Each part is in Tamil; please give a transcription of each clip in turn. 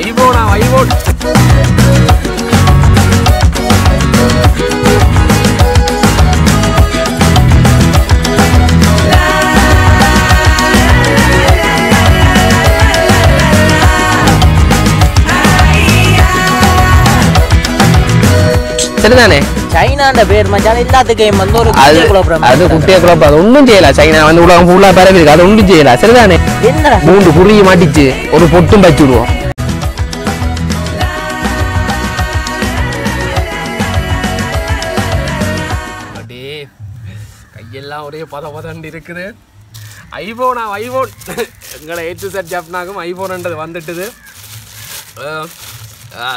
ஐபோனா ஐபோன் சரிதானே? சைனான்ற பேர் மச்சான் எல்லாத்துக்கும் வந்து ஒரு அது குட்டிய குழப்பம் அது குட்டிய குழப்பம். அது ஒன்றும் செய்யல. சைனா வந்து உலகம் ஃபுல்லா பரவி இருக்கு. அது ஒன்றும் செய்யல. சரிதானே? என்னடா? மூன்று குருவி மாட்டிச்சு. ஒரு பொட்டும் வச்சு விடுவோம். ஒரே பத பதண்டு இருக்குது. ஐபோனா ஐபோன். எங்களை ஏ டு செட் ஜப்னாக்கும் ஐபோன்ன்றது வந்துட்டுது.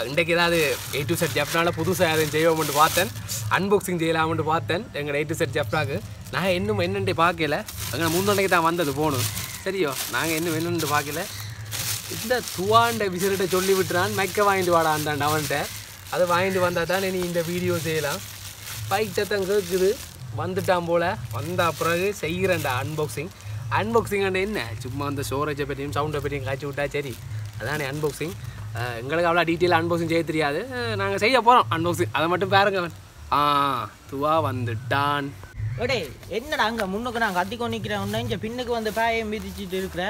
இன்றைக்கு ஏதாவது ஏ டு செட் ஜப்னால புதுசாக எதுவும் செய்வோம்னு பார்த்தேன். அன்பாக்சிங் செய்யலாம்னு பார்த்தேன். எங்கள் ஏ டு செட் ஜப்னாக்கு நான் இன்னும் என்னென்று பார்க்கல. எங்களை முன்னண்டைக்கு தான் வந்தது போகணும் சரியோ? நாங்கள் இன்னும் என்னென்று பார்க்கல. இந்த துவாண்ட விசிறிட்ட சொல்லி விட்டுறான். மைக்க வாங்கிட்டு வாடான்டான் அவன்கிட்ட அதை வாங்கிட்டு வந்தால் தான் நீ இந்த வீடியோ செய்யலாம். பைக் சத்தம் கேட்குது வந்துட்டான் போல். வந்த பிறகு செய்கிறேன்டா அன்பாக்சிங் அன்பாக்சிங் என்ன? சும்மா அந்த ஸ்டோரேஜை பற்றியும் சவுண்டை பற்றியும் காய்ச்சி விட்டா சரி. அதானே அன்பாக்சிங் எங்களுக்கு அவ்வளோ டீட்டெயில் அன்பாக்சிங் செய்ய தெரியாது. நாங்கள் செய்ய போகிறோம் அன்பாக்சிங் அதை மட்டும் பாருங்க ஆ துவா வந்துட்டான். என்னடா அங்கே முன்னுக்கு நான் அதிகம் நிற்கிறேன் உன்னை பின்னுக்கு வந்து பாயம் மிதிச்சிட்டு இருக்கிற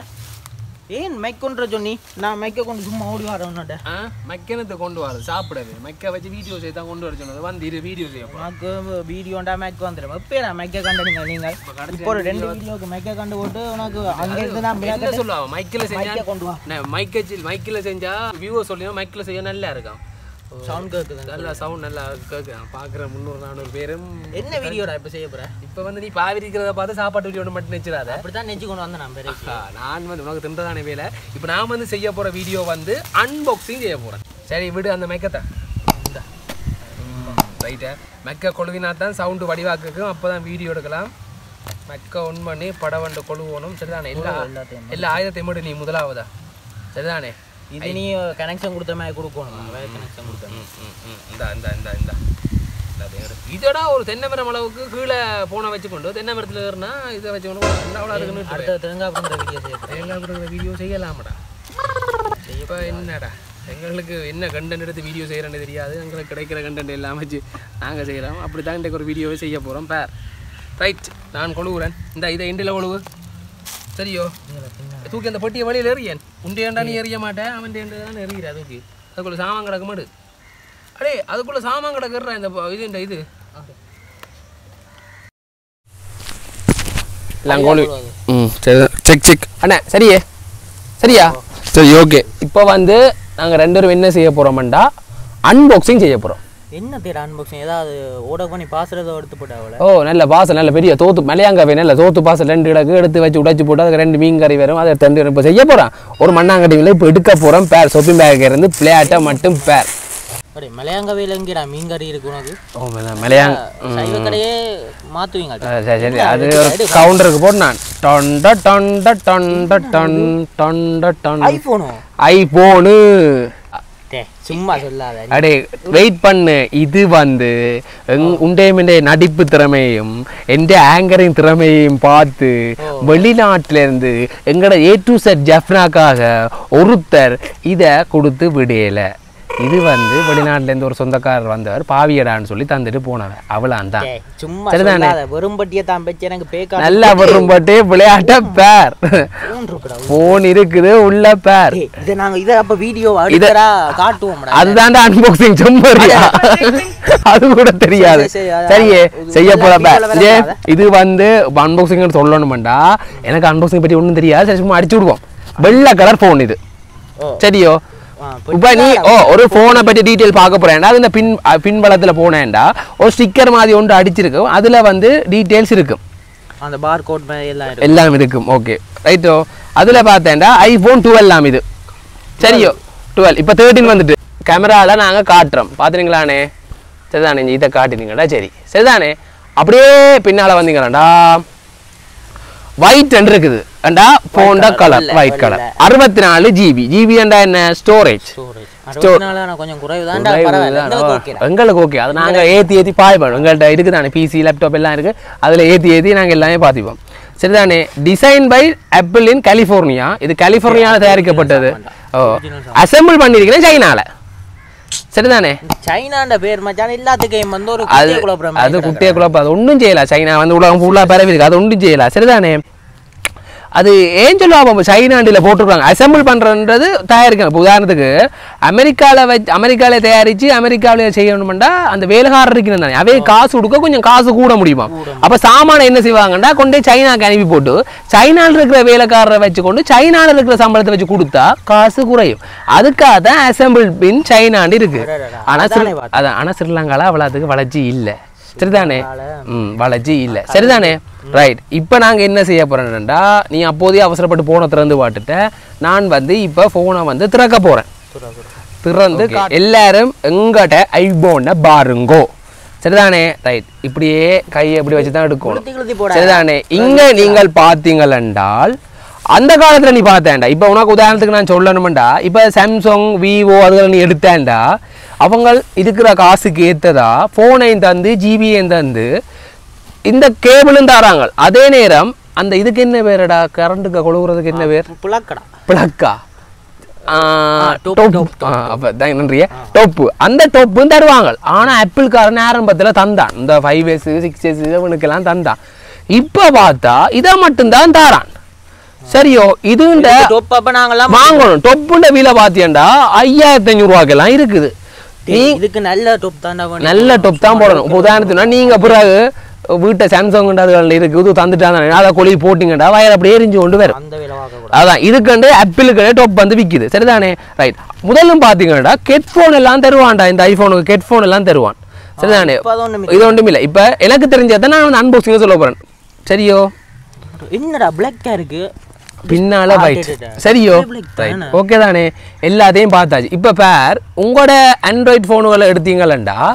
ஏன் மைக் கொன்ற சொன்னி? நான் மைக்க கொண்டு சும்மா ஓடி வரேன் உன்னோட. ஆ? மெக்கனத்தை கொண்டு வர சாப்பிடவே. மெக்க வச்சு வீடியோ செய்ய தான் கொண்டு வர சொன்னது. வந்து இரு வீடியோ செய்ய உனக்கு வீடியோண்டா மைக் வந்துடும் எப்போ நான் மைக்க கண்டுங்க நீங்க இப்போ ஒரு ரெண்டு வீடியோக்கு மைக்க கண்டு போட்டு உனக்கு அங்க இருந்து நான் என்ன சொல்லுவா? மைக்கில் செஞ்சா மைக்க கொண்டு வா. மைக்கில் மைக்கில் செஞ்சா வியூவர் சொல்லி மைக்கில் செய்ய நல்லா இருக்கும். சவுண்ட் கேக்குது. நல்லா சவுண்ட் நல்லா கேட்கு பார்க்குற முந்நூறு நானூறு பேரும் என்ன வீடியோடா இப்போ செய்ய போற? இப்போ வந்து நீ பாவிரிக்கிறத பார்த்து சாப்பாட்டு வீடியோ மட்டும் நிச்சிடாத அப்படித்தான் நெஞ்சு கொண்டு வந்தேன் நான் பேரு நான் வந்து உனக்கு தின்றதானே வேலை. இப்போ நான் வந்து செய்ய போகிற வீடியோ வந்து அன்பாக்சிங் செய்ய போகிறேன் சரி விடு அந்த மெக்கத்தை ரைட்டா மெக்க கொழுவினா தான் சவுண்டு வடிவாக்குக்கும் அப்போ தான் வீடியோ எடுக்கலாம். மெக்க ஒன் பண்ணி படம் வந்து கொழுவணும். சரிதானே? எல்லா எல்லா ஆயுதத்தையும் மட்டும் நீ முதலாவதா? சரிதானே? இது நீ கனெக்ஷன் கொடுத்த மாதிரி கொடுக்கணும். வேற கனெக்ஷன் கொடுத்த ம், ம், ம். இந்தா இந்தா இந்தா இந்தா. இதோட ஒரு தென்னை மரம் அளவுக்கு கீழே போனை வச்சுக்கொண்டு தென்னை மரத்தில் ஏறினா இதை என்ன அவ்வளோ இருக்குன்னு அடுத்த தேங்காய் பண்ணுற வீடியோ செய்ய போறேன் தேங்காய் கொடுக்குற வீடியோ செய்யலாமடா. இப்போ என்னடா? எங்களுக்கு என்ன கண்டென்ட் எடுத்து வீடியோ செய்கிறேன்னு தெரியாது. எங்களுக்கு கிடைக்கிற கண்டென்ட் எல்லாம் வச்சு நாங்கள் செய்கிறோம் அப்படி தான் இன்றைக்கு ஒரு வீடியோவே செய்ய போகிறோம் பேர். ரைட் நான் கொழுவுறேன். இந்த இதை எண்டில் கொழுவு. சரியோ தூக்கி அந்த பொட்டியை வழியில் எறியன் உண்டையாண்டா நீ எறிய மாட்டேன் அவன் தான் எறிகிற தூக்கி. அதுக்குள்ள சாமான் கிடக்க மாடு. அடே அதுக்குள்ள சாமான் கிடக்குறா இந்த இது இந்த இது. லங்கோலி ம் சரி செக் செக். அண்ணா சரியே? சரியா? சரி ஓகே இப்போ வந்து நாங்கள் ரெண்டு பேரும் என்ன செய்ய போகிறோம்டா அன்பாக்சிங் செய்ய போகிறோம் என்ன தேட அன்பாக்சிங் ஏதாவது ஓட பண்ணி பாசுறதோ எடுத்து போட்டா அவளை? ஓ நல்ல பாசல் நல்ல பெரிய தோத்து மலையாங்கவே நல்ல தோத்து பாசல் ரெண்டு கிடக்கு எடுத்து வச்சு உடைச்சு போட்டு அதுக்கு ரெண்டு மீன் கறி வரும். அதை ரெண்டு இப்போ செய்ய போகிறேன் ஒரு மண்ணாங்கட்டியில் இப்போ எடுக்க போகிறோம் பேர் சொப்பிங் பேக் இருந்து பிளேட்டை மட்டும் பேர் அடே மலையாங்கவையில் எங்கடா மீன் கறி இருக்கு உனக்கு? ஓ மல- மலையாங் சைவ கடையே சரி சரி. அது ஒரு கவுண்டருக்கு போட்டு நான். டொண்ட டொண்ட டொண்ட டொண்ட டன் ஐபோனோ? ஐபோனு. டே சும்மா சொல்லாத. அடே வெயிட் பண்ணு. இது வந்து எங்- உண்டைய நடிப்பு திறமையும் எந்த ஆங்கரிங் திறமையையும் பார்த்து வெளிநாட்டுல இருந்து எங்கட ஏ டு செட் ஜப்னாக்காக ஒருத்தர் இதை கொடுத்து விடையல இது வந்து வெளிநாட்டுல இருந்து ஒரு சொந்தக்காரர் வந்தவர் பாவியடான்னு சொல்லி தந்துட்டு போனவர் தான் டே சும்மா சரிதானே? சொல்லாத. வெறும் பட்டியை தான் வச்சு எனக்கு பேக்கா நல்லா வரும்பட்டே விளையாட்ட பேர். ஃபோன் போன் இருக்குது உள்ள பேர். இதை நாங்க இதை அப்ப வீடியோ அதுதான்டா அன்பாக்சிங் சும்மரியா அது கூட தெரியாது. சரியே செய்ய உள்ள போற வீடியோல பே- வேற ஏ, இது வந்து அன்பாக்சிங் சொல்லணும்டா எனக்கு அன்பாக்சிங் பத்தி ஒண்ணும் தெரியாது. சரி சும்மா அடிச்சு விடுவோம். வெள்ளை கலர் ஃபோன் இது. சரியோ? இப்ப நீ ஓ ஒரு போனை பத்தி டீட்டெயில் பார்க்க போறேன்டா அது இந்த பின் பின்பலத்துல போனேன்டா ஒரு ஸ்டிக்கர் மாதிரி ஒன்று அடிச்சிருக்கும் அதுல வந்து டீட்டெயில்ஸ் இருக்கும் அந்த பார் கோட் எல்லாம் எல்லாம் இருக்கும் ஓகே ரைட்டோ அதுல பார்த்தேன்டா ஐபோன் டுவெல்லாம் இது சரியோ டுவெல் இப்போ தேர்ட்டின் வந்துட்டு கேமரால நாங்க காட்டுறோம் பாத்துறீங்களாண்ணே சரிதானே இதை காட்டினீங்கடா சரி சரிதானே அப்படியே பின்னால வந்தீங்களாடா ஒயிட் இருக்குது. அண்டா போண்டா கலர் ஒயிட் கலர். அறுபத்தி நாலு ஜிபி ஜிபி என்ன? ஸ்டோரேஜ் எங்களுக்கு ஓகே அது நாங்க ஏத்தி ஏத்தி பாய்ப்போம் எங்கள்கிட்ட இருக்குதானே? பிசி லேப்டாப் எல்லாம் இருக்கு. அதுல ஏத்தி ஏத்தி நாங்க எல்லாமே பார்த்துப்போம் சரிதானே? Design by Apple in California இது கலிஃபோர்னியால தயாரிக்கப்பட்டது. ஓ. அசெம்பிள் பண்ணியிருக்கிறேன் சைனால. சரிதானே? சைனாண்ட பேர் மச்சான் எல்லாத்துக்கும் வந்து ஒரு அது குட்டிய குழப்பம் அது குட்டிய குழப்பம் அது ஒன்றும் செய்யல. சைனா வந்து உலகம் ஃபுல்லாக பரவி இருக்கு அது ஒன்றும் செய்யல. சரிதானே? அது ஏன் சொல்லுவாங்க சைனாண்டில் போட்டிருக்காங்க. அசெம்பிள் பண்ணுறன்றது தயாரிக்கணும். இப்போ உதாரணத்துக்கு அமெரிக்காவில் வச்சு அமெரிக்காவில் தயாரித்து அமெரிக்காவில் செய்யணுமெண்டா அந்த வேலைக்காரர் தானே. அவே காசு கொடுக்க கொஞ்சம் காசு கூட முடியுமா? அப்போ சாமானை என்ன செய்வாங்கன்னா கொண்டே சைனாக்கு அனுப்பி போட்டு சைனாவில் இருக்கிற வேலைக்காரரை வச்சுக்கொண்டு சைனாவில் இருக்கிற சம்பளத்தை வச்சு கொடுத்தா காசு குறையும். அதுக்காக தான் அசெம்பிள் பின் சைனாண்டு இருக்கு. ஆனால். அதான் ஆனால் ஸ்ரீலங்காவில் அவ்வளோத்துக்கு வளர்ச்சி இல்லை. சரிதானே? ம் வளர்ச்சி இல்லை. சரிதானே? ரைட் இப்போ நாங்கள் என்ன செய்ய போகிறோம்டா நீ அப்போதே அவசரப்பட்டு போனை திறந்து பாட்டுட்ட. நான் வந்து இப்போ ஃபோனை வந்து திறக்க போகிறேன் திறந்து எல்லாரும் எங்கிட்ட ஐபோனை பாருங்கோ. சரிதானே? ரைட் இப்படியே கையை இப்படி வச்சு தான் எடுக்கணும். சரிதானே? இங்க நீங்கள் பார்த்தீங்கள் என்றால் அந்த காலத்துல நீ பார்த்தேன்டா. இப்போ உனக்கு உதாரணத்துக்கு நான் சொல்லணுமெண்டா. இப்போ சாம்சங் விவோ அதுகளை நீ எடுத்தேன்டா. அவங்க இருக்கிற காசுக்கு ஏத்ததா ஃபோனையும் தந்து ஜிபியையும் தந்து இந்த கேபிளும் தராங்க. அதே நேரம் அந்த இதுக்கு என்ன பேருடா? கரண்ட்டுக்கு கொழுகுறதுக்கு என்ன பேர்? புழக்கடா பிளக்கா தான் டொப்பு அந்த டொப்பும் தருவாங்க. ஆனா ஆப்பிள்காரன் ஆரம்பத்துல தந்தான். இந்த ஃபைவ் எஸ் சிக்ஸ் எஸ் இவனுக்கெல்லாம் தந்தான். இப்போ பார்த்தா இதை மட்டும்தான் தாரான். சரியோ இதுண்ட டொப் அப்ப நாங்கெல்லாம் வாங்கணும். டொப்புண்ட விலை பாத்தியண்டா? ஐயாயிரத்தி ஐநூறு ரூபாய்க்கெல்லாம் இருக்குது இதுக்கு நல்ல டொப் வேணும். நல்ல டொப் தான் போடணும். உதாரணத்துனா நீங்க பிறகு வீட்டை சாம்சங் அதுகளில் இருக்கு. இது தந்துட்டாங்க. அதை கொழி போட்டிங்கடா. வயல் அப்படியே எரிஞ்சு கொண்டு வரும். அதான். இதுக்கு ஆப்பிளுக்கு டொப் வந்து விக்குது. சரிதானே? ரைட் முதல்லும் பாத்தீங்கன்னா ஹெட்ஃபோன் எல்லாம் தருவான்டா. இந்த ஐபோனுக்கு ஹெட்ஃபோன் எல்லாம் தருவான். சரிதானே? இது ஒன்றும் இல்லை இப்போ எனக்கு தெரிஞ்சதை நான் வந்து அன்பாக்சிங் சொல்ல போறேன். சரியோ? என்னடா பிளாக்கா இருக்கு? பின்னால ஆ, வைட் டே, டே, டே. சரியோ தானே? ஓகே தானே? எல்லாத்தையும் பார்த்தாச்சு. இப்போ பேர் உங்களோட ஆண்ட்ராய்ட் ஃபோனுகளை எடுத்தீங்களா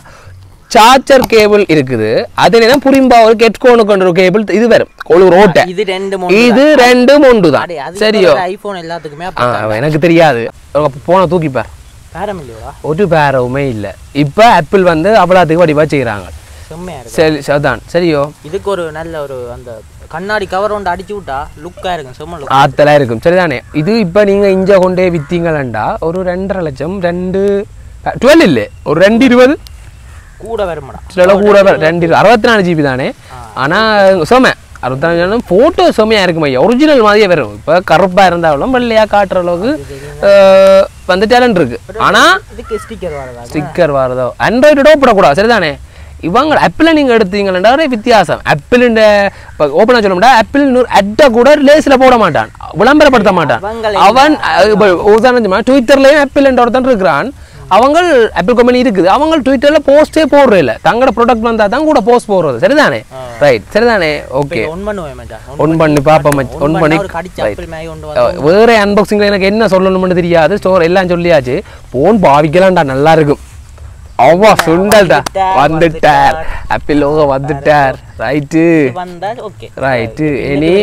சார்ஜர் கேபிள் இருக்குது. அதே நேரம் புரிம்பா ஒரு ஹெட்ஃபோனுக்கு ஒரு கேபிள் இது வரும். ஒரு ரோட்டை. இது ரெண்டு இது ரெண்டும் ஒன்று தான் சரியோ? ஐபோன் எல்லாத்துக்குமே எனக்கு தெரியாது. போன தூக்கிப்பார் ஒரு பேரவுமே இல்லை. இப்போ ஆப்பிள் வந்து அவ்வளோத்துக்கு வடிவா செய்கிறாங்க சரி அதான் சரியோ? இதுக்கு ஒரு நல்ல ஒரு அந்த கண்ணாடி கவர் ஒன்று அடிச்சு விட்டா லுக்கா இருக்கும் செம்ம லுக் ஆத்தலாம் இருக்கும். சரிதானே? இது இப்போ நீங்கள் இஞ்ச கொண்டே விற்றீங்களா ஒரு ரெண்டரை லட்சம் ரெண்டு டுவெல் இல்லை? ஒரு ரெண்டு இருபது? கூட வருமாடா. சில கூட. ரெண்டு அறுபத்தி நாலு ஜிபி தானே? ஆனால் சொம அறுபத்தி நாலு ஃபோட்டோ செம்மையாக இருக்கும் ஐயா ஒரிஜினல் மாதிரியே வரும். இப்போ கருப்பாக இருந்தாலும் வெள்ளையாக காட்டுற அளவுக்கு வந்து டேலண்ட் இருக்கு. ஆனால் ஸ்டிக்கர் வரதா? ஸ்டிக்கர் வரதோ? ஆண்ட்ராய்டோ போடக்கூடாது சரிதானே? இவங்க ஆப்பிளை நீங்கள் எடுத்தீங்கன்னா வித்தியாசம். இப்போ ஓப்பனாக சொல்ல முடியாது ஆப்பிள் நூறு அட்டை கூட லேஸில் போட மாட்டான். விளம்பரப்படுத்த மாட்டான். அவன் உதாரணம் ட்விட்டர்லேயும் ஆப்பிள் ஒருத்தன் இருக்கிறான். அவங்க ஆப்பிள் கம்பெனி இருக்குது. அவங்க ட்விட்டரில் போஸ்டே போடுறது இல்லை தங்களோட ப்ராடக்ட் வந்தால் தான் கூட போஸ்ட் போடுறது. சரிதானே? ரைட் சரிதானே? ஓகே ஒன் பண்ணுவேன் ஒன் பண்ணி பார்ப்போம் ஒன் பண்ணி வேற அன்பாக்சிங்ல எனக்கு என்ன சொல்லணும்னு தெரியாது. ஸ்டோர் எல்லாம் சொல்லியாச்சு. போன் பாவிக்கலாம்டா நல்லா இருக்கும். அவ்வா சுண்டல்டா. வந்துட்டார். ஆப்பிள் லோகோ வந்துட்டார். ரைட்டு ரைட்டு இனி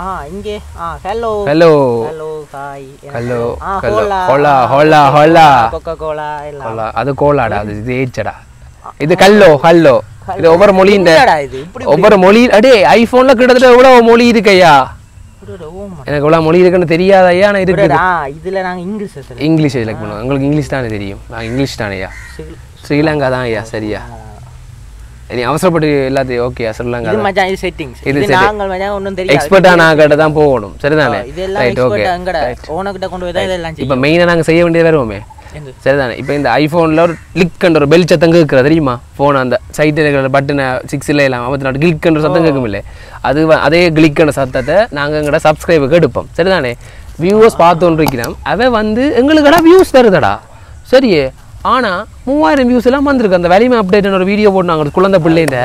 ஆ இங்கே. ஆ hello hello hello hi hello ஆ ஹலோ ஹோலா ஹோலா ஹோலா ஹோலா கொக்கோ கோலா எல்லாம். ஹோலா அது கோலாடா அது இது ஏச்சடா. இது கல்லோ ஹல்லோ இது ஒவ்வொரு மொழியின் ஒவ்வொரு மொழி அடே ஐபோன்ல கிட்டத்தட்ட எவ்வளவு மொழி இருக்கு மா- எனக்கு எவ்வளவு மொழி இருக்குன்னு தெரியாத ஐயா ஆனால் இருக்குது ஆ இதுல நாங்க இங்கிலீஷ் இங்கிலீஷ் செலக்ட் பண்ணுவோம். உங்களுக்கு இங்கிலீஷ் தானே தெரியும். நான் இங்கிலீஷ் தானே ஐயா. ஸ்ரீலங்கா தான் ஐயா சரியா. நீ அவசரப்பட்டு எல்லாத்தையும் ஓகே ஸ்ரீலங்கா இது மச்சான் இது செட்டிங்ஸ் இது. நாங்கள் மச்சான் ஒண்ணும் தெரியாது. எக்ஸ்பர்ட்டா நான் கிட்ட தான் போகணும். சரிதானே? இதெல்லாம் ரைட் ஓகே அங்கட. ஓனக்கிட்ட கொண்டு போய் தான் இதெல்லாம் இப்போ செய்யும் மெயினாக நாங்கள் செய்ய வேண்டியது வருவோமே? சரிதானே? இப்போ இந்த ஐஃபோனில் ஒரு கிளிக் ஒரு பெல் சத்தம் கேட்குறது தெரியுமா? ஃபோன் அந்த சைட்டில் இருக்கிற பட்டனை சிக்ஸில் இல்லாமல் ஐம்பத்தி நாலு கிளிக் சத்தம் கேட்கும் இல்லை அது அதே கிளிக் சத்தத்தை நாங்கள் எங்கட சப்ஸ்கிரைபுக்கு எடுப்போம். சரிதானே? வியூவர்ஸ் பார்த்துட்டு இருக்கிறோம் அவன் வந்து எங்களுக்கடா வியூஸ் தருதடா. சரியே? ஆனால் மூவாயிரம் வியூஸ் எல்லாம் வந்திருக்கு. அந்த வலிமை அப்டேட் ஒரு வீடியோ போட்டாங்க குழந்தை பிள்ளைங்க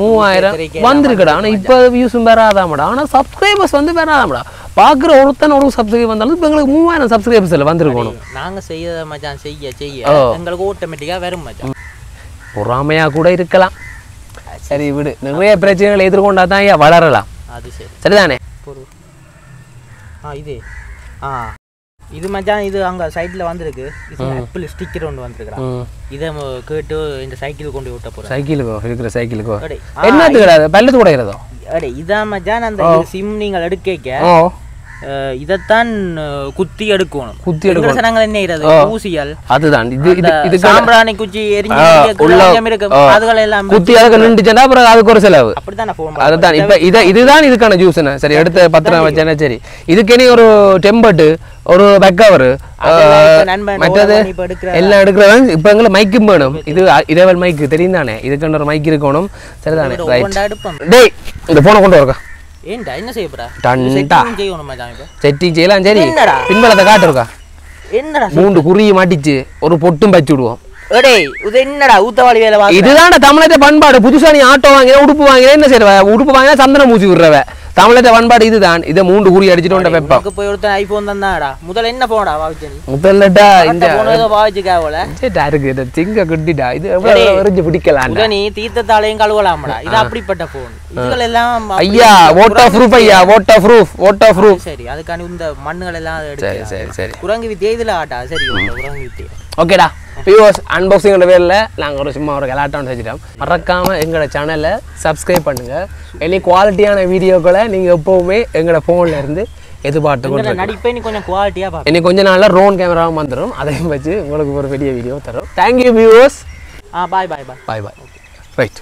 மூவாயிரம். வந்திருக்குடா. ஆனால் இப்போ வியூஸும் வராதாமடா. ஆனால் சப்ஸ்கிரைபர்ஸ் வந்து வராதாமடா. பார்க்குற ஒருத்தன் ஒரு சப்ஸ்கிரைப் வந்தாலும் இப்போ எங்களுக்கு மூவாயிரம் சப்ஸ்கிரைபர்ஸ் இல்லை வந்திருக்கணும். நாங்க செய்யறத மச்சான்? செய்ய செய்ய. எங்களுக்கு ஆட்டோமேட்டிக்கா வரும் மச்சான். பொறாமையாக கூட இருக்கலாம். சரி. விடு. நிறைய பிரச்சனைகளை எதிர்கொண்டா தான் ஐயா வளரலாம். அது சரி. சரிதானே? ஆ இது. ஆ. இது மச்சான் இது அங்க சைடுல வந்திருக்கு. இது ஆப்பிள் ஸ்டிக்கர் ஒன்று வந்திருக்கிறான் இதை கேட்டு இந்த சைக்கிள் கொண்டு விட்ட போறேன். சைக்கிளுக்கோ இருக்கிற சைக்கிளுக்கோ என்னத்துக்கு கிடையாது பல்லத்து கூடையிறதோ அடே இதான் மச்சான் அந்த சிம் நீங்கள் எடுக்க இதைத்தான் குத்தி எடுக்கணும். குத்தி எடுக்கணும். சனங்கள் என்ன செய்யறது ஊசியால் அதுதான். இது இது சாம்பிராணி குச்சி எரிஞ்சு இருக்கு. அதுகளை எல்லாம் குத்தி அதுக்கு நின்றுச்சுன்னா அப்புறம் அதுக்கு ஒரு செலவு. ஃபோன் அதுதான். இப்ப இத இதுதான் இதுக்கான ஜூஸ் சரி எடுத்து பத்திரம் வச்சேன்னா சரி. இதுக்கு இனி ஒரு டெம்பர்ட் ஒரு பெக்கவர் மற்றது எல்லாம் எடுக்கிறவங்க இப்ப எங்களை மைக்கும் வேணும். இது இரவல் மைக்கு தெரியும் தானே இதுக்கு ஒரு மைக் இருக்கணும். சரிதானே? ரைட் டேய் இந்த போனை கொண்டு வரக்கா. ஏன்டா என்ன செய்ய போறா? டண்டா. செய்யணும் செட்டிங் செய்யலாம் சரி. என்னடா? பின்பலத்தை காட்டுருக்கா என்னடா மூன்று குறியை மாட்டிச்சு ஒரு பொட்டும் பச்சு விடுவோம். என்னடா ஊத்தவாளி வேலை வா இதுதான்டா தமிழக பண்பாடு. புதுசா நீ ஆட்டோ வாங்கினா உடுப்பு வாங்கினா என்ன செய்வ உடுப்பு வாங்கினா சந்தனம் பூசி விடுறவ. தமிழக பண்பாடு இதுதான். இதை மூன்று குறி அடிச்சுட்டு வெப்பம். போய் ஒருத்தன் ஐபோன் தந்தாடா. முதல்ல என்ன போனடா வாவிச்சு நீ? முதல்லடா இந்த போன ஏதோ வாவிச்சுக்கா போல சேட்டா இருக்கு இந்த சிங்க குட்டிடா. இது எவ்வளவு எரிஞ்சு பிடிக்கலாம்டா. உத நீ தீர்த்தத்தாலையும் கழுவலாமடா. இது அப்படிப்பட்ட போன் இதுகள் எல்லாம் ஐயா ஓட்டா ப்ரூஃப் ஐயா ஓட்டா ப்ரூஃப் ஓட்டா ப்ரூஃப் சரி அதுக்கான இந்த மண்ணுகள் எல்லாம் சரி சரி சரி. குரங்கு வித்தியை இதுல ஆட்டா? சரி குரங்கு வித்தியை ஓகேடா வியூவர்ஸ் அன்பாக்சிங்கோட பேரில் நாங்கள் ஒரு சும்மா ஒரு கலாட்டம் செஞ்சிட்டோம். மறக்காமல் எங்களோட சேனலை சப்ஸ்கிரைப் பண்ணுங்கள் இனி குவாலிட்டியான வீடியோக்களை நீங்கள் எப்போவுமே எங்களோட ஃபோனில் இருந்து எதிர்பார்த்து கொண்டு கொஞ்சம் குவாலிட்டியா பாப்ப. இன்னைக்கு கொஞ்ச நாளில் ரோன் கேமராவும் வந்துடும் அதையும் வச்சு உங்களுக்கு ஒரு பெரிய வீடியோ தரும். தேங்க்யூ வியூவர்ஸ் ஆ bye bye bye bye bye right